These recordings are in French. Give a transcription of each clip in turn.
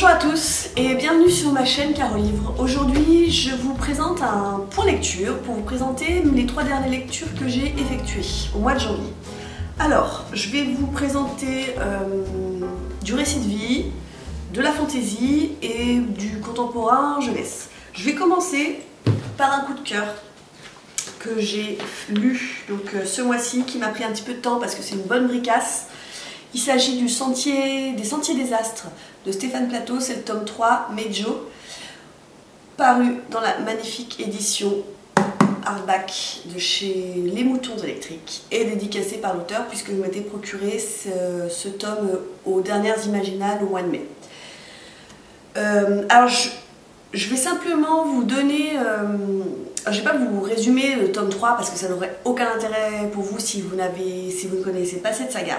Bonjour à tous et bienvenue sur ma chaîne Carolivre. Aujourd'hui, je vous présente un point lecture pour vous présenter les trois dernières lectures que j'ai effectuées au mois de janvier. Alors, je vais vous présenter euh, du récit de vie, de la fantaisie et du contemporain jeunesse. Je vais commencer par un coup de cœur que j'ai lu donc euh, ce mois-ci qui m'a pris un petit peu de temps parce que c'est une bonne bricasse. Il s'agit du sentier, des Sentiers des Astres de Stéphane Plateau, c'est le tome 3, Mejo, paru dans la magnifique édition hardback de chez Les Moutons électriques et dédicacé par l'auteur puisque je m'étais procuré ce, tome aux dernières imaginales au mois de mai. Euh, alors je, vais simplement vous donner, euh, je ne vais pas vous résumer le tome 3 parce que ça n'aurait aucun intérêt pour vous si vous, si vous ne connaissez pas cette saga.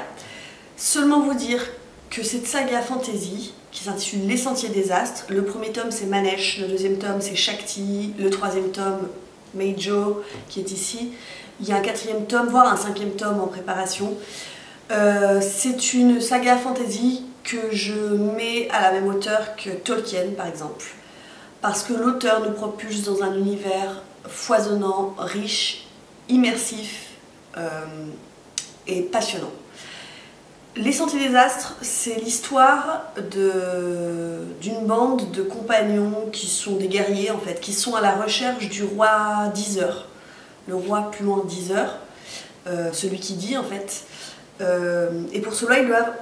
Seulement vous dire que cette saga fantasy qui s'intitule Les Sentiers des Astres, le premier tome c'est Manesh, le deuxième tome c'est Shakti, le troisième tome Meijo qui est ici, il y a un quatrième tome, voire un cinquième tome en préparation. Euh, c'est une saga fantasy que je mets à la même hauteur que Tolkien par exemple, parce que l'auteur nous propulse dans un univers foisonnant, riche, immersif euh, et passionnant. Les Sentiers des Astres, c'est l'histoire d'une bande de compagnons qui sont des guerriers en fait, qui sont à la recherche du roi Deezer, le roi plus loin Deezer, euh, celui qui dit en fait. Euh, et pour cela, ils doivent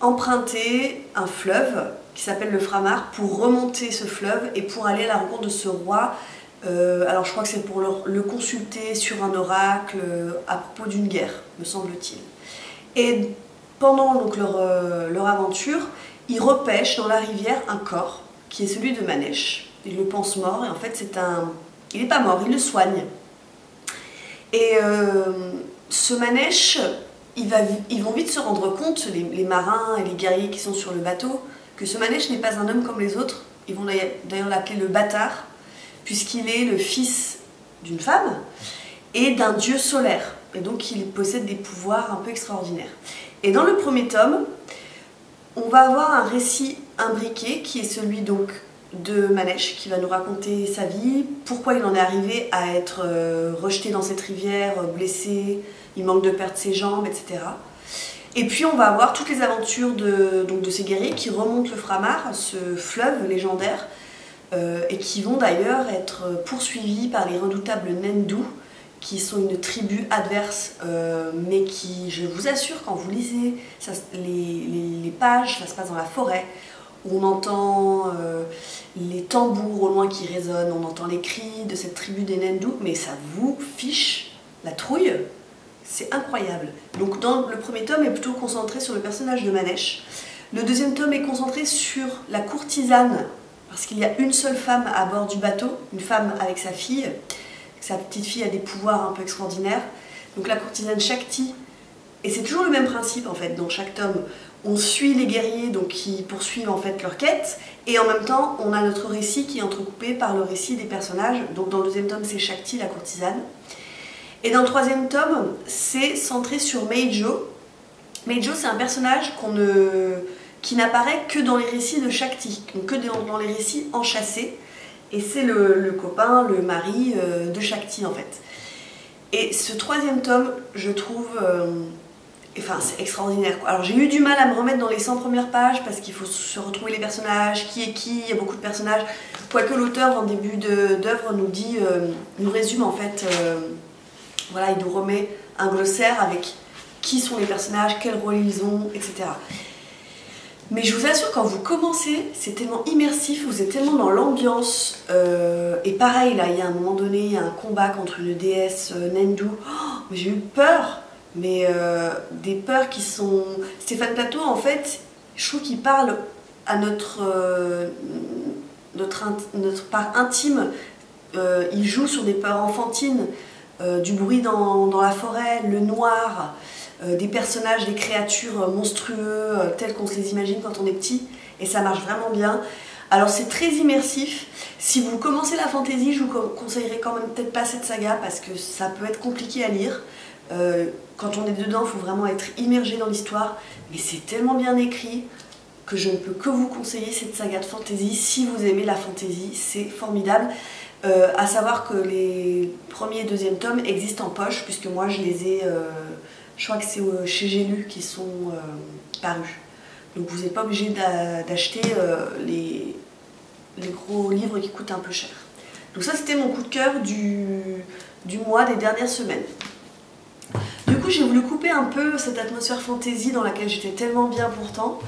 emprunter un fleuve qui s'appelle le Framar pour remonter ce fleuve et pour aller à la rencontre de ce roi. Euh, alors je crois que c'est pour le consulter sur un oracle à propos d'une guerre, me semble-t-il. Et pendant donc euh, leur, aventure, ils repêchent dans la rivière un corps qui est celui de Manèche. Ils le pensent mort et en fait c'est un... Il n'est pas mort, il le soigne. Et euh, ce Manèche, ils vont vite se rendre compte, les, marins et les guerriers qui sont sur le bateau, que ce Manèche n'est pas un homme comme les autres. Ils vont d'ailleurs l'appeler le bâtard, puisqu'il est le fils d'une femme et d'un dieu solaire et donc il possède des pouvoirs un peu extraordinaires. Et dans le premier tome, on va avoir un récit imbriqué qui est celui donc de Manesh qui va nous raconter sa vie, pourquoi il en est arrivé à être euh, rejeté dans cette rivière, blessé, il manque de perdre ses jambes, etc. Et puis on va avoir toutes les aventures de, donc de ces guerriers qui remontent le Framar, ce fleuve légendaire, euh, et qui vont d'ailleurs être poursuivis par les redoutables Nendu, qui sont une tribu adverse, euh, mais qui, je vous assure, quand vous lisez les, pages, ça se passe dans la forêt, on entend euh, les tambours au loin qui résonnent, on entend les cris de cette tribu des Nendu, mais ça vous fiche la trouille, c'est incroyable. Donc dans le premier tome est plutôt concentré sur le personnage de Manesh. Le deuxième tome est concentré sur la courtisane, parce qu'il y a une seule femme à bord du bateau, une femme avec sa fille, sa petite fille a des pouvoirs un peu extraordinaires. Donc la courtisane Shakti, et c'est toujours le même principe en fait dans chaque tome. On suit les guerriers donc qui poursuivent en fait leur quête et en même temps on a notre récit qui est entrecoupé par le récit des personnages. Donc dans le deuxième tome c'est Shakti la courtisane. Et dans le troisième tome c'est centré sur Meijo. Meijo c'est un personnage qui n'apparaît que dans les récits de Shakti, donc que dans les récits enchâssés. Et c'est le, copain, le mari euh, de Shakti en fait. Et ce troisième tome, je trouve... Euh, enfin, c'est extraordinaire. Alors j'ai eu du mal à me remettre dans les 100 premières pages parce qu'il faut se retrouver les personnages, qui est qui, il y a beaucoup de personnages. Quoique l'auteur, en début d'œuvre, nous dit, euh, nous résume en fait, voilà, il nous remet un glossaire avec qui sont les personnages, quel rôle ils ont, etc. Mais je vous assure, quand vous commencez, c'est tellement immersif, vous êtes tellement dans l'ambiance. Euh, et pareil, là, il y a un moment donné, il y a un combat contre une déesse euh, Nendu. Oh, j'ai eu peur, mais euh, des peurs qui sont... Stéphane Plateau, en fait, je trouve qu'il parle à notre, notre, notre, part intime. il joue sur des peurs enfantines, du bruit dans, dans la forêt, le noir. Euh, des personnages, des créatures monstrueux euh, tels qu'on se les imagine quand on est petit et ça marche vraiment bien. Alors c'est très immersif. Si vous commencez la fantasy, je vous conseillerais quand même peut-être pas cette saga parce que ça peut être compliqué à lire. Euh, quand on est dedans, il faut vraiment être immergé dans l'histoire. Mais c'est tellement bien écrit. que je ne peux que vous conseiller cette saga de fantasy. Si vous aimez la fantasy, c'est formidable. Euh, à savoir que les premiers et deuxième tomes existent en poche, puisque moi je les ai, euh, je crois que c'est euh, chez J'ai lu qui sont parus. Donc vous n'êtes pas obligé d'acheter les, les gros livres qui coûtent un peu cher. Donc ça c'était mon coup de cœur du, mois, des dernières semaines. Du coup j'ai voulu couper un peu cette atmosphère fantasy dans laquelle j'étais tellement bien pourtant.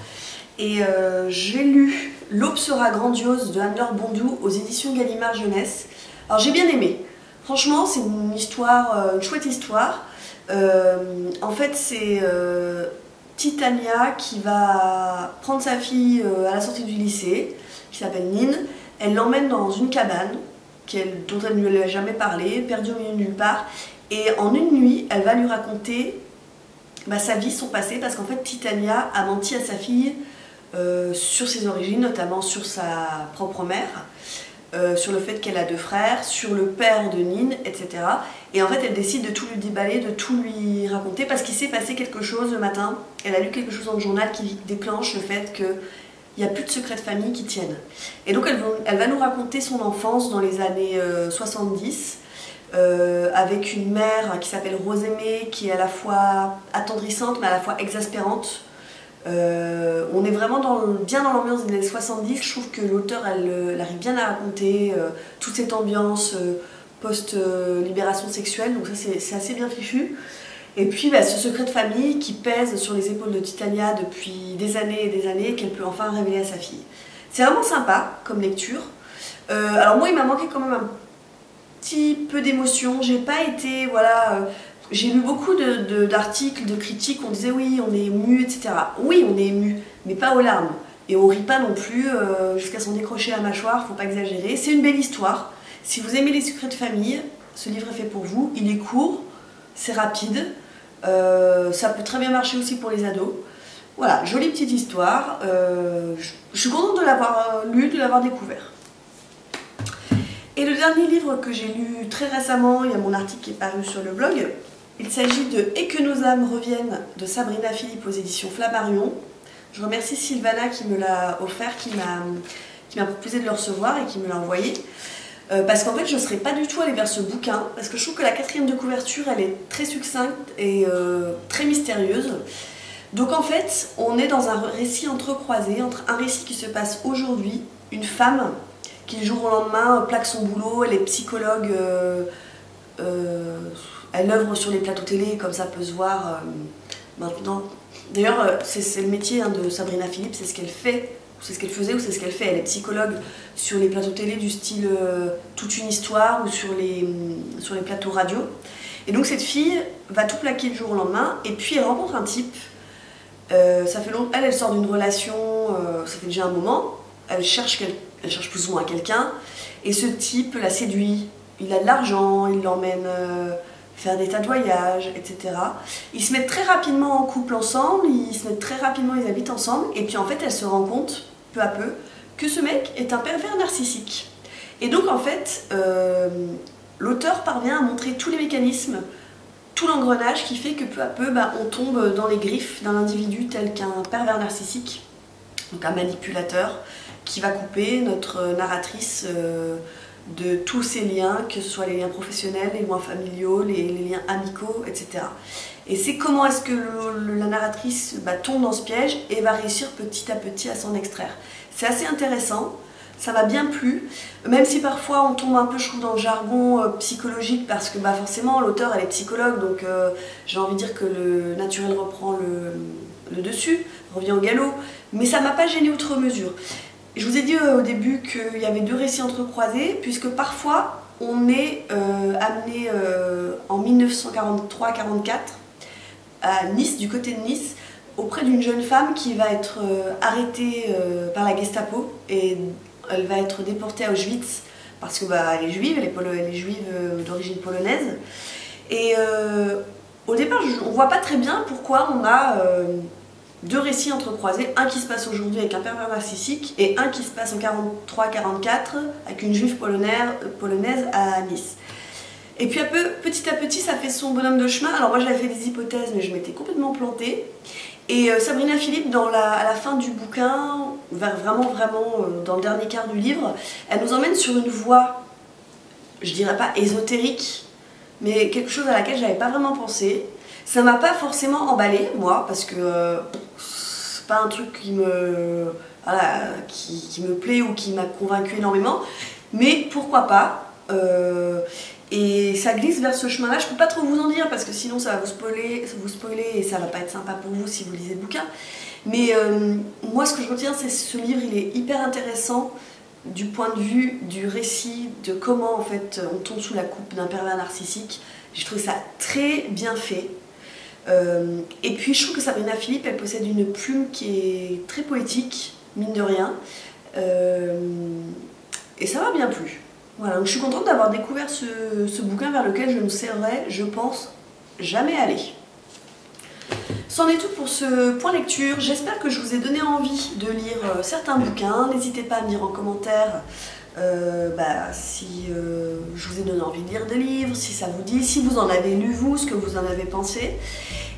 Et j'ai lu L'aube sera grandiose de Anne Bondou aux éditions Gallimard Jeunesse. Alors j'ai bien aimé. Franchement, c'est une histoire, euh, une chouette histoire. Euh, en fait, c'est euh, Titania qui va prendre sa fille à la sortie du lycée, qui s'appelle Nine. Elle l'emmène dans une cabane dont elle ne lui a jamais parlé, perdue au milieu de nulle part. Et en une nuit, elle va lui raconter bah, sa vie, son passé, parce qu'en fait, Titania a menti à sa fille euh, sur ses origines, notamment sur sa propre mère, euh, sur le fait qu'elle a deux frères, sur le père de Nine, etc. Et en fait, elle décide de tout lui déballer, de tout lui raconter, parce qu'il s'est passé quelque chose le matin. Elle a lu quelque chose dans le journal qui déclenche le fait qu'il n'y a plus de secrets de famille qui tiennent. Et donc, elle, va nous raconter son enfance dans les années 70. Euh, avec une mère qui s'appelle Rosemée, qui est à la fois attendrissante mais à la fois exaspérante, euh, on est vraiment bien dans l'ambiance des années 70. Je trouve que l'auteur, elle, arrive bien à raconter euh, toute cette ambiance euh, post-libération sexuelle. Donc ça, c'est assez bien fichu. Et puis, bah, ce secret de famille qui pèse sur les épaules de Titania depuis des années et des années, qu'elle peut enfin révéler à sa fille. C'est vraiment sympa comme lecture. alors moi, il m'a manqué quand même un petit peu d'émotion. J'ai pas été, voilà j'ai lu beaucoup d'articles, de, critiques, on disait oui, on est ému, etc. Oui, on est ému, mais pas aux larmes. Et on rit pas non plus euh, jusqu'à s'en décrocher la mâchoire, faut pas exagérer. C'est une belle histoire. Si vous aimez les secrets de famille, ce livre est fait pour vous. Il est court, c'est rapide, euh, ça peut très bien marcher aussi pour les ados. Voilà, jolie petite histoire. Euh, je suis contente de l'avoir lu, de l'avoir découvert. Et le dernier livre que j'ai lu très récemment, il y a mon article qui est paru sur le blog, il s'agit de Et que nos âmes reviennent de Sabrina Philippe aux éditions Flammarion. Je remercie Sylvana qui me l'a offert, qui m'a proposé de le recevoir et qui me l'a envoyé. Euh, parce qu'en fait, je ne serais pas du tout allée vers ce bouquin, parce que je trouve que la quatrième de couverture, elle est très succincte et euh, très mystérieuse. Donc en fait, on est dans un récit entrecroisé, entre un récit qui se passe aujourd'hui, une femme qui, du jour au lendemain, plaque son boulot, elle est psychologue euh, elle œuvre sur les plateaux télé, comme ça peut se voir euh, maintenant. D'ailleurs, euh, c'est le métier hein, de Sabrina Philippe, c'est ce qu'elle fait, c'est ce qu'elle faisait ou c'est ce qu'elle fait. Elle est psychologue sur les plateaux télé du style euh, Toute une histoire ou sur les, mm, sur les plateaux radio. Et donc cette fille va tout plaquer du jour au lendemain et puis elle rencontre un type. ça fait long... Elle, elle sort d'une relation, ça fait déjà un moment. Elle cherche, elle cherche plus ou moins quelqu'un. Et ce type la séduit. Il a de l'argent, il l'emmène faire des tas de voyages, etc. Ils se mettent très rapidement en couple ensemble, ils se mettent très rapidement, ils habitent ensemble, et puis en fait elle se rend compte, peu à peu, que ce mec est un pervers narcissique. Et donc en fait, euh, l'auteur parvient à montrer tous les mécanismes, tout l'engrenage qui fait que peu à peu, bah, on tombe dans les griffes d'un individu tel qu'un pervers narcissique, donc un manipulateur, qui va couper notre narratrice. Euh, de tous ces liens, que ce soit les liens professionnels, les liens familiaux, les, liens amicaux, etc. Et c'est comment est-ce que la narratrice bah, tombe dans ce piège et va réussir petit à petit à s'en extraire. C'est assez intéressant, ça m'a bien plu, même si parfois on tombe un peu, je trouve, dans le jargon euh, psychologique, parce que bah, forcément l'auteur elle est psychologue, donc euh, j'ai envie de dire que le naturel reprend le, le dessus, revient au galop, mais ça m'a pas gêné outre mesure. Je vous ai dit euh, au début qu'il y avait deux récits entrecroisés, puisque parfois on est euh, amené euh, en 1943-44 à Nice, du côté de Nice, auprès d'une jeune femme qui va être arrêtée par la Gestapo et elle va être déportée à Auschwitz parce que bah, est juive, elle est, elle est juive d'origine polonaise. Et au départ, on ne voit pas très bien pourquoi on a deux récits entrecroisés, un qui se passe aujourd'hui avec un pervers narcissique et un qui se passe en 43-44 avec une juive polonaise à Nice. Et puis petit à petit, ça fait son bonhomme de chemin. Alors moi j'avais fait des hypothèses, mais je m'étais complètement plantée. Et euh, Sabrina Philippe, à la fin du bouquin, vraiment vraiment euh, dans le dernier quart du livre, elle nous emmène sur une voie, je dirais pas ésotérique, mais quelque chose à laquelle j'avais pas vraiment pensé. Ça m'a pas forcément emballé, moi, parce que euh, c'est pas un truc qui me, qui, me plaît ou qui m'a convaincu énormément, mais pourquoi pas et ça glisse vers ce chemin-là. Je peux pas trop vous en dire parce que sinon ça va vous spoiler, vous spoiler et ça va pas être sympa pour vous si vous lisez le bouquin. Mais euh, moi, ce que je retiens, c'est ce livre, il est hyper intéressant du point de vue du récit, de comment en fait on tombe sous la coupe d'un pervers narcissique. J'ai trouvé ça très bien fait. Euh, et puis je trouve que Sabrina Philippe, elle possède une plume qui est très poétique, mine de rien. Euh, et ça m'a bien plu. Voilà, donc je suis contente d'avoir découvert ce, bouquin vers lequel je ne serais, je pense, jamais aller. C'en est tout pour ce point lecture. J'espère que je vous ai donné envie de lire euh, certains bouquins. N'hésitez pas à me dire en commentaire euh, bah, si euh, je vous ai donné envie de lire des livres, si ça vous dit, si vous en avez lu vous, ce que vous en avez pensé.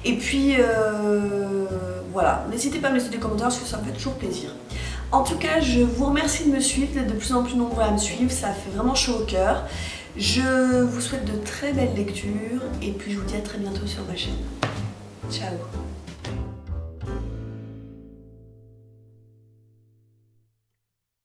Et puis voilà, n'hésitez pas à me laisser des commentaires parce que ça me fait toujours plaisir. En tout cas, je vous remercie de me suivre, d'être de plus en plus nombreux à me suivre, ça fait vraiment chaud au cœur. Je vous souhaite de très belles lectures et puis je vous dis à très bientôt sur ma chaîne. Ciao